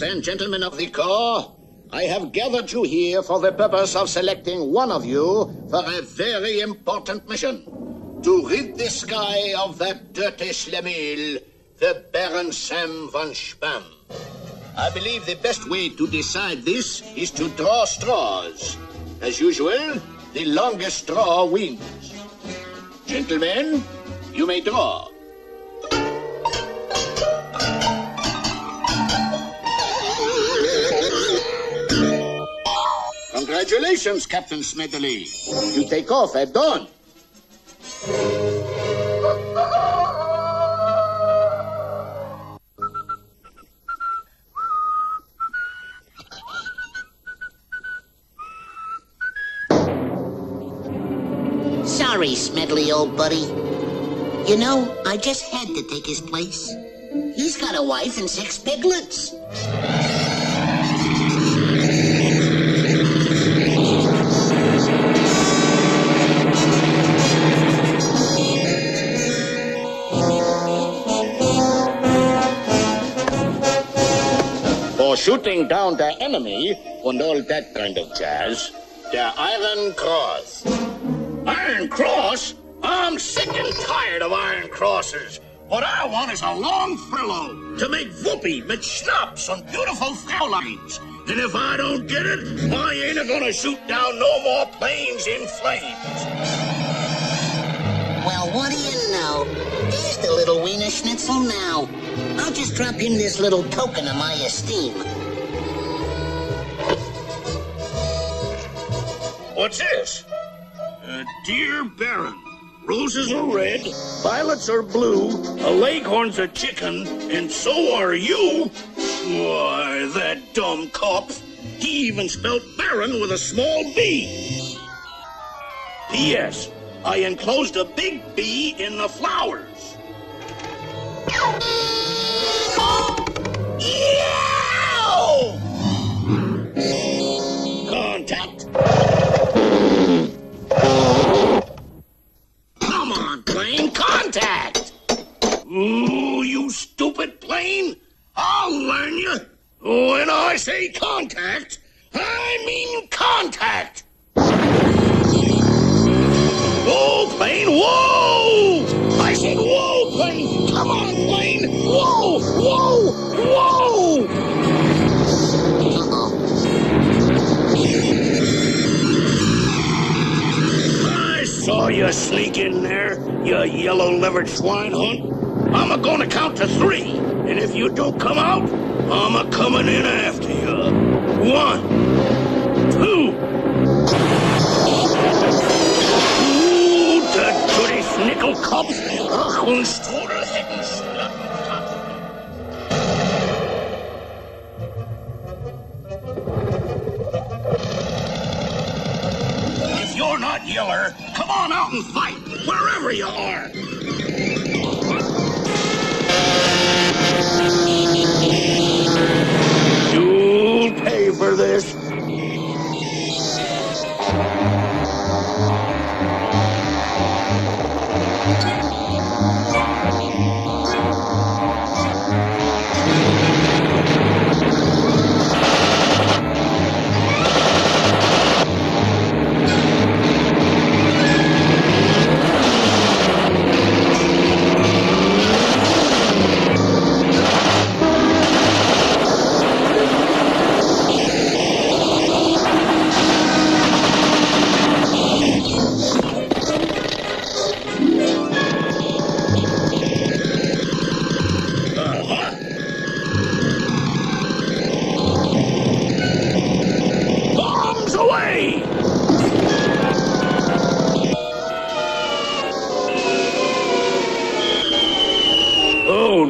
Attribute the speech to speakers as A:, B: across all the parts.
A: officers and gentlemen of the Corps, I have gathered you here for the purpose of selecting one of you for a very important mission. To rid the sky of that dirty schlemiel, the Baron Sam von Spam. I believe the best way to decide this is to draw straws. As usual, the longest straw wins. Gentlemen, you may draw. Congratulations, Captain Smedley. You take off at dawn.
B: Sorry, Smedley, old buddy. You know, I just had to take his place. He's got a wife and six piglets.
A: For shooting down the enemy and all that kind of jazz, the Iron Cross. Iron Cross? I'm sick and tired of Iron Crosses. What I want is a long furlough to make whoopee, make schnapps on beautiful frauleins. And if I don't get it, I ain't gonna shoot down no more planes in flames.
B: Well, what do you know? There's the little wiener schnitzel now. I'll just drop him this little token of my esteem.
A: What's this? Uh, dear Baron, roses are red, violets are blue, a leghorn's a chicken, and so are you. Why, that dumb cop. He even spelled Baron with a small b. P.S. I enclosed a big B in the flowers. Contact. Come on, plane, contact! Ooh, you stupid plane! I'll learn you! When I say contact, I mean contact! Whoa! I said whoa, plane! Come on, plane! Whoa, whoa, whoa! I saw you sneak in there, you yellow-livered swine hunt. I'm gonna count to three, and if you don't come out, I'm coming in after you. One, not Yeller, come on out and fight, wherever you are. You'll pay for this.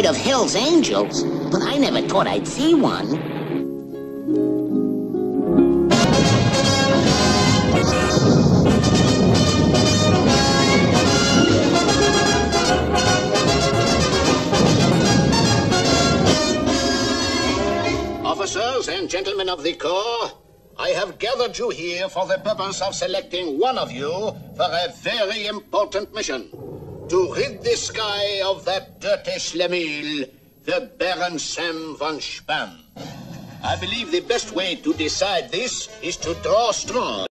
B: heard of Hell's Angels, but I never thought I'd see one.
A: Officers and gentlemen of the Corps, I have gathered you here for the purpose of selecting one of you for a very important mission. To rid the sky of that dirty Schlemiel, the Baron Sam von Spann. I believe the best way to decide this is to draw straws.